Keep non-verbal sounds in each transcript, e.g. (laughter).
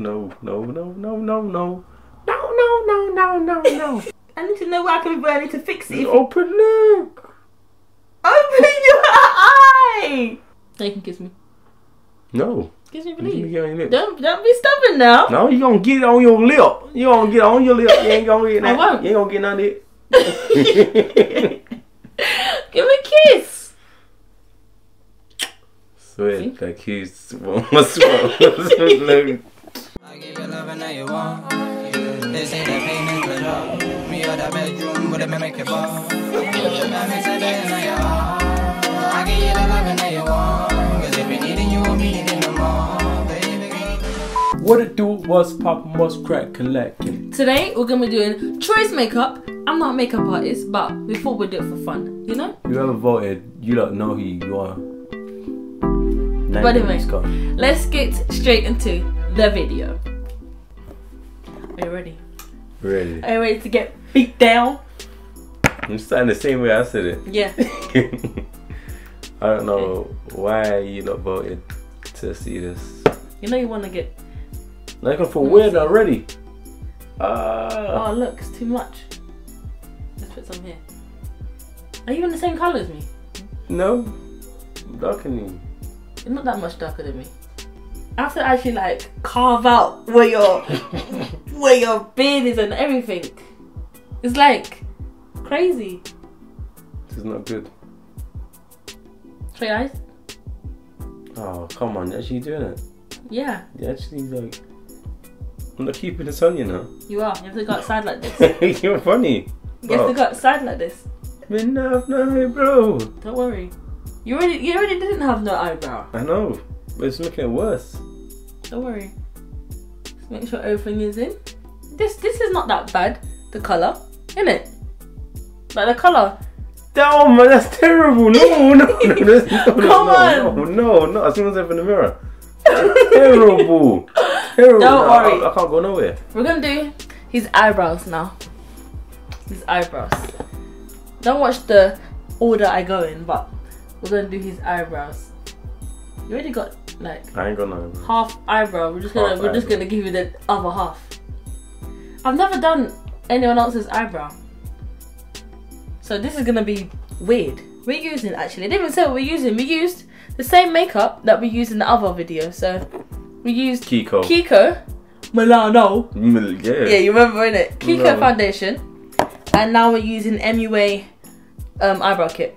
no, no, no, no, no, no. No, no, no, no, no, no. (laughs) I need to know where I can I need to fix it. Open look. Open your eye. Now you can kiss me. No. Kiss me, Give me please. your lip. Don't don't be stubborn now. No, you gonna get it on your lip. You gonna get it on your lip. You ain't gonna get that. (laughs) I won't. You ain't gonna get none of it. (laughs) Give me a kiss. Sweat, that kiss. What's wrong? Look. I you now you want. They say that pain is pleasure. Me or the bedroom, but it may make you fall. That makes a day now you want. I give you the love and you want. Cause if you needing you, won't be needing no more. Baby. What it do was Papa Must Crack Collecting. Today we're gonna be doing choice makeup. I'm not a makeup artist, but we thought we'd do it for fun. You know? You ever voted, you don't know who you are. Name But anyway. this. Let's get straight into the video. Are you ready? Ready. Are you ready to get beat down? I'm starting the same way I said it. Yeah. (laughs) I don't know why you not voted to see this. You know you wanna get Like I'm for weird already. Uh, Oh look, it's too much. Let's put some here. Are you in the same colour as me? no. Darkening. You're not that much darker than me. I have to actually like carve out where your (laughs) where your beard is and everything. It's like crazy. This is not good. Your eyes? Oh, come on. You're actually doing it. Yeah, You actually, like. I'm not keeping this on you now. you are. You have to go outside like this. (laughs) You're funny. You have to go outside like this. Enough night, bro. Don't worry. You already you already didn't have no eyebrow. I know, but it's making it worse. Don't worry. Just make sure everything is in. This this is not that bad. The color, isn't it? Like the color. Oh man, that's terrible. No, (laughs) no, no, no, no, Come no, on. no, no, no. I see myself in the mirror. terrible, (laughs) terrible. Don't No, I- worry. I, can't go nowhere. We're gonna do his eyebrows now. His eyebrows. Don't watch the order I go in, but we're gonna do his eyebrows. You already got like I ain't got no. half eyebrow. We're just gonna Half we're just gonna give you the other half. I've never done anyone else's eyebrow, so this is gonna be weird. We're using actually. I didn't even say what we're using. We used the same makeup that we used in the other video. So we used Kiko. Kiko Milano. Yeah. Yeah, you remember in it? Kiko No. foundation, and now we're using MUA um, eyebrow kit.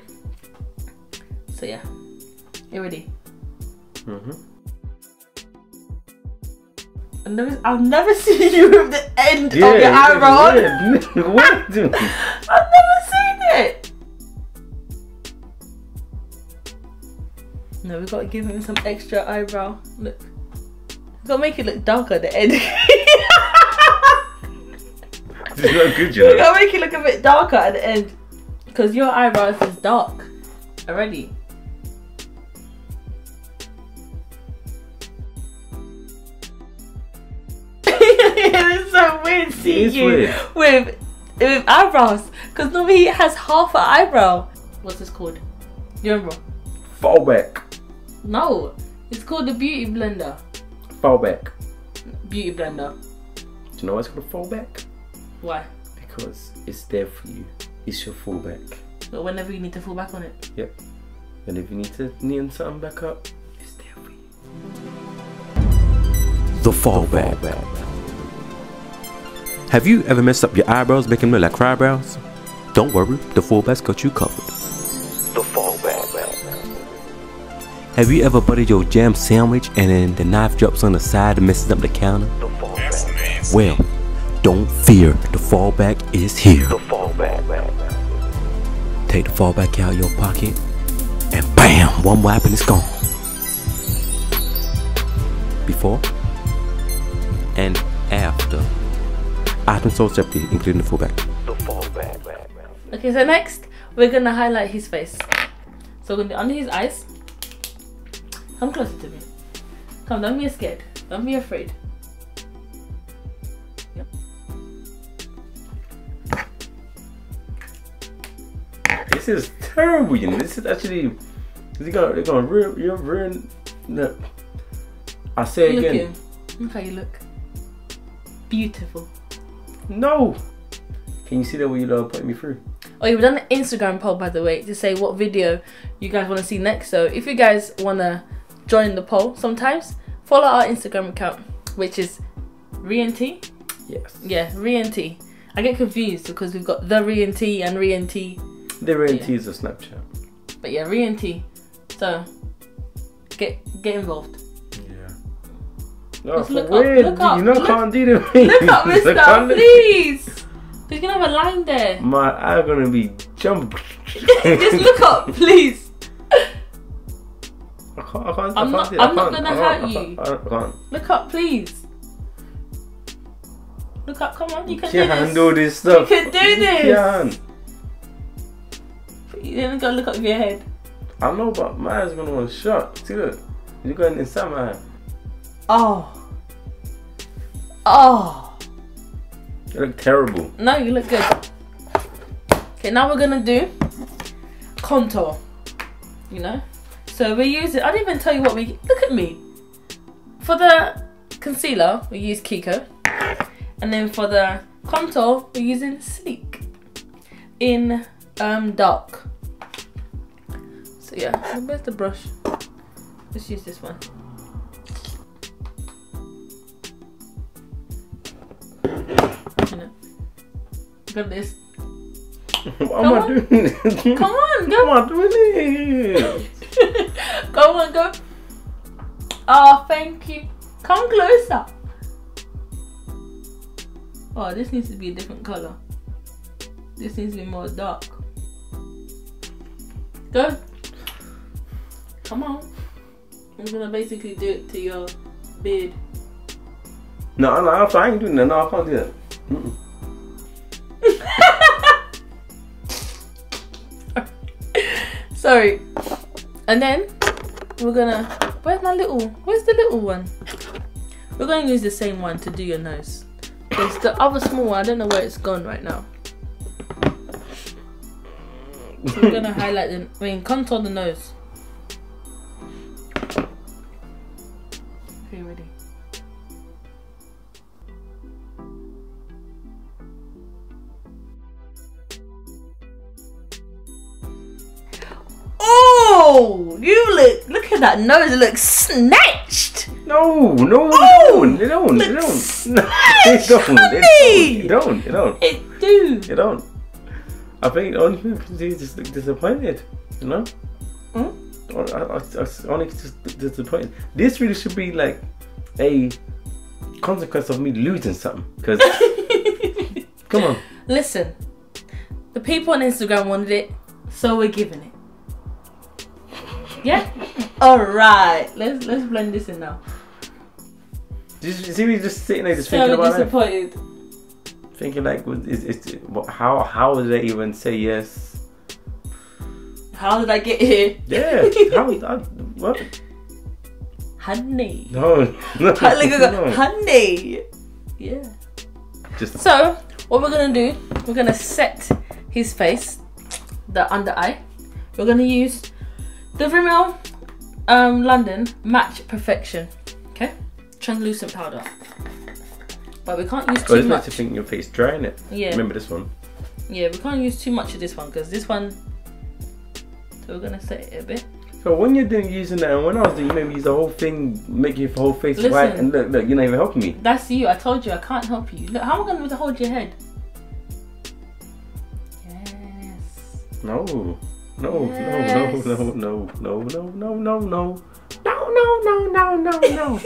So yeah, you ready? Mhm. I've never, I've never (laughs) seen you with the end Yeah. of your eyebrow on. yeah. (laughs) what? dude? (laughs) I've never seen it. No, we've gotta give him some extra eyebrow. Look, We've gotta make it look darker at the end. This is not good, you know. gotta make it look a bit darker at the end, because your eyebrows is dark already. Is you weird. with with eyebrows, because normally he has half an eyebrow. What's this called? You remember? Fall back. No, it's called the beauty blender. Fall back. Beauty blender. Do you know why it's called a fall back? Why? Because it's there for you. It's your fallback. But whenever you need to fall back on it. Yep. And if you need to neon something back up, it's there for you. The fallback. Have you ever messed up your eyebrows making them look like crybrows? Don't worry, the fallback's got you covered. The fallback. Have you ever buttered your jam sandwich and then the knife drops on the side and messes up the counter? The fallback. Well, don't fear, the fallback is here. The fallback. Take the fallback out of your pocket and bam, one wipe and it's gone. Before and after. Items sold separately, including the fallback. Okay, so next we're gonna highlight his face. So we're gonna do under his eyes. Come closer to me. Come, don't be scared. Don't be afraid. Yep. This is terrible, you know. This is actually. This is gonna, it's gonna ruin, you're ruin. No. I say Look again. him. Look how you look. beautiful. No. Can you see that what you are putting me through? Oh, yeah, we've done an Instagram poll by the way to say what video you guys want to see next. So if you guys want to join the poll, sometimes follow our Instagram account, which is Ree & Tee. Yes. Yeah, Ree & Tee. I get confused because we've got the Ree & Tee and Ree & Tee, The rent Yeah. is a Snapchat. but yeah, Ree & Tee. So get get involved. No, Just look up, look up, you know, look- can't do the Look up, Mister, look- please. There's gonna have a line there. My eye gonna be jumping. (laughs) Just look up, please. I can't. I can't. I'm I not- can't. I'm not gonna hurt you. I can't. I can't. Look up, please. Look up, come on, you can Can't do do this. this stuff. You can do this. Can't. You didn't go look up with your head. I know, but my eyes gonna want to shut. See that? You're going inside my eye. Oh. Oh. You look terrible. No, you look good. Okay, now we're gonna do contour. You know? So we're using I didn't even tell you what we look at me. For the concealer, we use Kiko. And then for the contour, we're using Sleek. In um dark. So yeah, where's the brush? Let's use this one. Got this. what am I on. doing? Come on, What go am I doing go (laughs) on, go. Oh, thank you. Come closer. Oh, this needs to be a different color. This needs to be more dark. Go. Come on. I'm gonna basically do it to your beard. No, no, I ain't doing that. No, I can't do that. Mm-mm. (laughs) Sorry. And then we're gonna. Where's my little? Where's the little one? We're gonna use the same one to do your nose. There's the other small one. I don't know where it's gone right now. We're gonna highlight the. I mean, contour the nose. Okay, ready. You look! Look at that nose. It looks snatched. No, no, Oh, don't. They don't. Looks don't. (laughs) No, they nice, don't. Honey. don't. They don't. It do. They don't. I think the only thing people do is just look disappointed. You know. Hmm? I, I, I, I only just look disappointed. This really should be like a consequence of me losing something. Because (laughs) come on. Listen, the people on Instagram wanted it, so we're giving it. Yeah. All right. Let's let's blend this in now. Just see me just sitting there just So thinking about it. disappointed. Thinking like, is, is, how how did they even say yes? How did I get here? Yeah. (laughs) how I, what? Honey. No. No. (laughs) Honey. no. Honey. Yeah. Just So what we're gonna do? We're gonna set his face, the under eye. We're gonna use the Rimmel um, London Match Perfection. Okay, translucent powder. But we can't use too it's not much. to think your face drying it. Yeah. Remember this one. Yeah, we can't use too much of this one because this one. So we're gonna set it a bit. So when you're doing using that, and when I was doing, you made me use the whole thing, make your whole face white, and look, look, you're not even helping me. That's you. I told you I can't help you. Look, how am I gonna hold your head? Yes. No, no, Yes. no, no, no, no, no, no, no, no, no, no, no, no, no, no, no.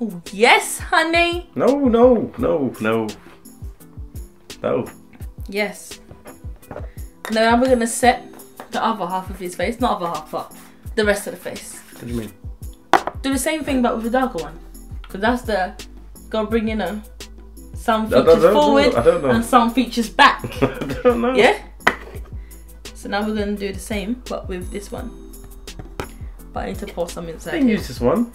Oh yes, honey. No, no, no, no, no. Yes. Now we're gonna set the other half of his face, not other half, but the rest of the face. What do you mean? Do the same thing, but with the darker one, because that's the gotta bring you know some features forward I don't know. and some features back. (laughs) I don't know. Yeah. So now we're gonna do the same, but with this one. But I need to pour some I didn't Here. use this one.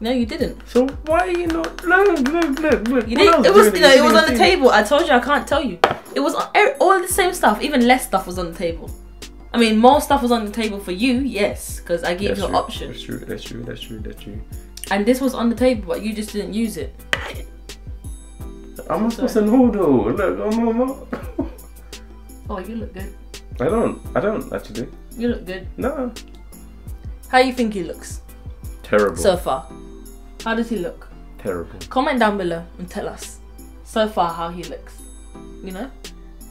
No, you didn't. So why are you not? Look, look, look, look. You didn't. It was, know, it was on the table. I told you I can't tell you. It was on, all the same stuff. Even less stuff was on the table. I mean, more stuff was on the table for you, yes, because I gave That's you an true. option. That's true. That's true. That's true. That's true. And this was on the table, but you just didn't use it. I'm supposed to know though. Look, I'm, I'm, I'm- Oh, you look good. I don't. I don't actually. You look good. No. How you think he looks Terrible. so far? How does he look? Terrible. Comment down below and tell us so far how he looks. You know?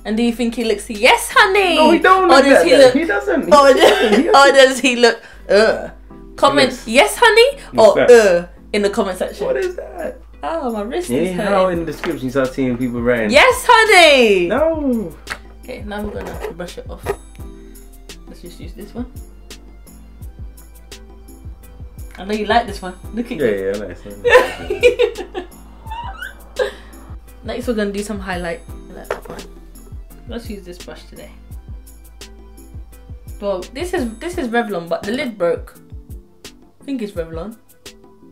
And do you think he looks yes, honey? No, he don't Or does that he look He doesn't. He or, doesn't. He (laughs) or doesn't. he look uh comment looks- yes, honey or uh in the comment section. What is that? Oh my wrist is Anyhow, in the description, you start seeing people writing. Yes, honey. No. Okay, now we're gonna brush it off. Let's just use this one. I know you like this one. Look at Yeah, you. yeah, nice. (laughs) Next, we're gonna do some highlight. Highlight that one. Let's use this brush today. Well, this is this is Revlon, but the lid broke. I think it's Revlon.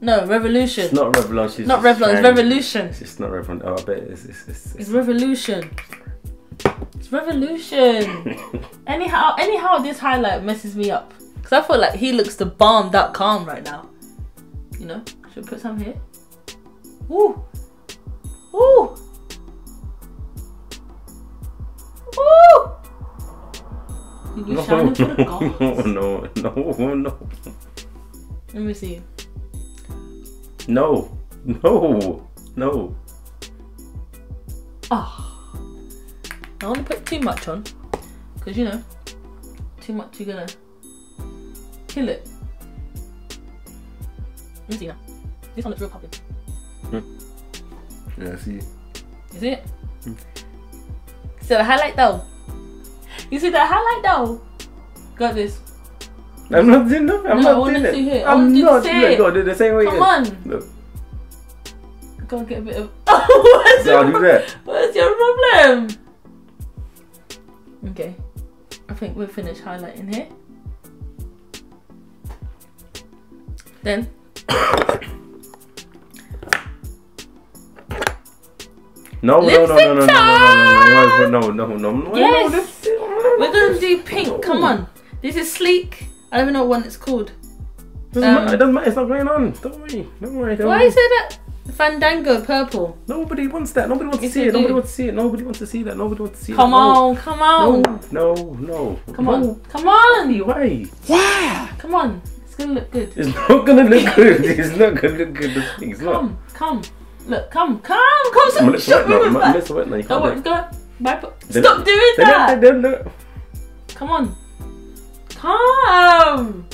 No, Revolution. It's not revolution. She's Not revolution. It's Revolution. It's just not revolution. Oh, I bet it's. It's, it's, It's it's Revolution. It's Revolution. (laughs) anyhow, anyhow, this highlight messes me up because I feel like he looks the bomb dot calm right now. You know, should we put some here? Woo, woo, woo. You (laughs) no, shining for the (laughs) no, gods. no, no, no, Let me see. No, no, no. Oh, I don't want to put too much on because you know, too much you're gonna kill it. Let me see now. This one looks real popping. Yeah, see. You see it? See the highlight though. You see that highlight though? Got this. I'm not doing nothing. I'm No, not doing it. I I'm not. it. go do the same way. Come on. Look, Go and get a bit of. What's, I'll do your, that. what's your problem? Okay. I think we'll finish highlighting here. Then No, no, no, no, no, no, no, no, no, no, no, no, no. Yes. no, this- we're gonna do pink. Come on. This is sleek. I don't even know what it's called. Doesn't Um, matter. It doesn't matter. It's not going on. Don't worry. Don't worry. Don't Why worry. is it that Fandango purple? Nobody wants that. Nobody wants to see it. Nobody wants to see it. Nobody wants to see that. Nobody wants to see it. Come that. on, come on. No, no, no. Come no. on. Come on. Why? Come on. It's gonna look good. It's not gonna look good. It's not gonna look good. This. It's not. Come, come. Look, come, come, come. Stop, My lips stop wet now. moving My back. lips wet now. You can't do go. Wipe Stop doing that. don't, they don't look. Come on. Come.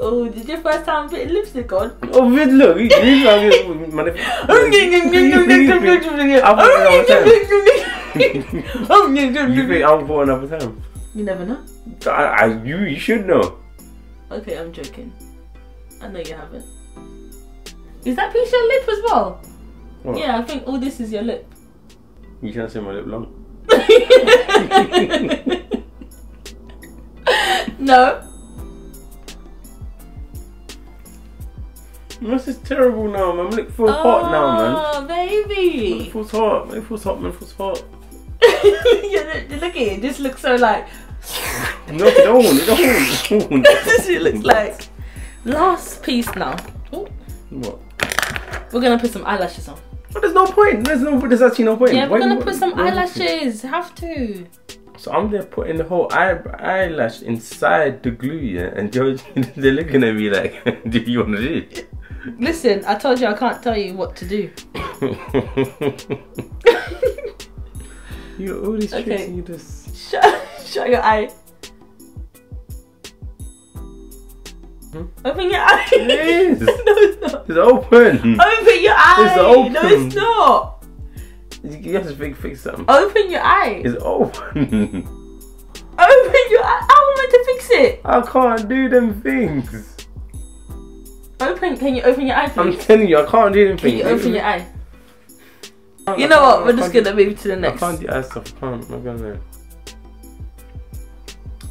Oh, did your first time put lipstick on? Oh, wait, look. You you like it. My lips- You think I'm for another time? You never know. I, I, you, you should know. Okay, I'm joking. I know you haven't. Is that piece your lip as well? What? Yeah, I think all this is your lip. You can't see my lip long. (laughs) no. This is terrible now, man. My lip feels hot now, ah, man. Oh, baby. lip feels hot. Lip feels hot. Lip feels hot. yeah, look look at it. This looks so like. (laughs) No, it don't. It don't. (laughs) this shit looks like. Last piece now. Ooh, What? We're gonna put some eyelashes on. But there's no point. There's no. There's actually no point. Yeah, we're gonna put some why- eyelashes. Have to. So I'm there putting the whole eye, eyelash inside the glue, yeah, and (laughs) you're, they're looking at me like, (laughs) "Do you want to do it?" Listen, I told you I can't tell you what to do. (laughs) You're always Okay. you just. Shut, shut your eye. Hmm? Open your eyes. It is. (laughs) no, it's not. It's open. (laughs) Open your eye. open. No, it's not. You have to fix, fix something. Open your eye. It's open. (laughs) Open your eye. How am I to fix it? I can't do them things. Open. Can you open your eye, I'm telling you, I can't do them Can things. you open your eye? You know what? We're just gonna move to the next. I can't do eye stuff. I can't. I'm gonna.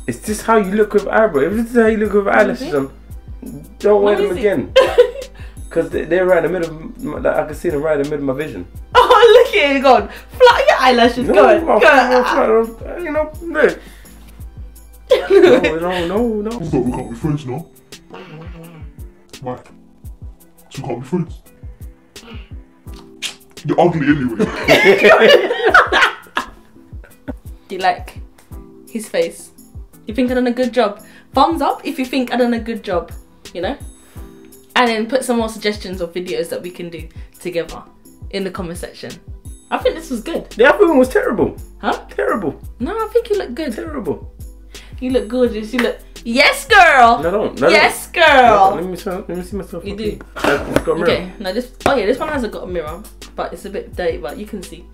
Is this how you look with eyebrow? If this is how you look with eyelashes on, don't wear What them again. (laughs) Because they, they're right in the middle. Of my, like, I can see them right in the middle of my vision. oh, (laughs) look at it. Go on. Flutter your eyelashes. No, go on. my- Go on. my- my- You know, look. (laughs) No, no, no, no. But we can't be friends now. Why? So we can't be friends. You're ugly anyway. You like his face. You think I done a good job. Thumbs up if you think I done a good job. You know. And then put some more suggestions of videos that we can do together in the comment section. I think this was good. The other one was terrible. Huh? Terrible. No, I think you look good. Terrible. You look gorgeous. You look. Yes, girl. No, don't. No, yes, don't. No, girl. let me see, let me see myself. You okay. do. Uh, It's got a mirror. Okay, now this. Oh yeah, this one hasn't got a mirror, but it's a bit dirty, but you can see.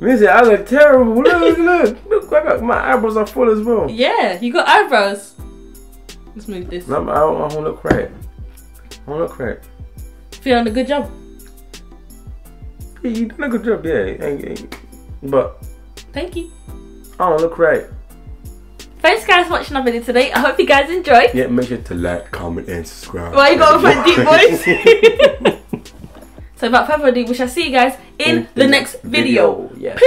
Missy, I look terrible. Look, look, look. Look, my eyebrows are full as well. Yeah, you got eyebrows. Let's move this. No, I don't, I don't look right. I don't look right. Feel done a good job. Yeah, you done a good job, yeah. Ain't- ain't- But Thank you. I don't look right. Thanks guys for watching our video today. I hope you guys enjoyed. Yeah, make sure to like, comment, and subscribe. Why you got my deep (laughs) voice? (laughs) so without further ado, we shall see you guys in, the, next video. Yeah. Peace.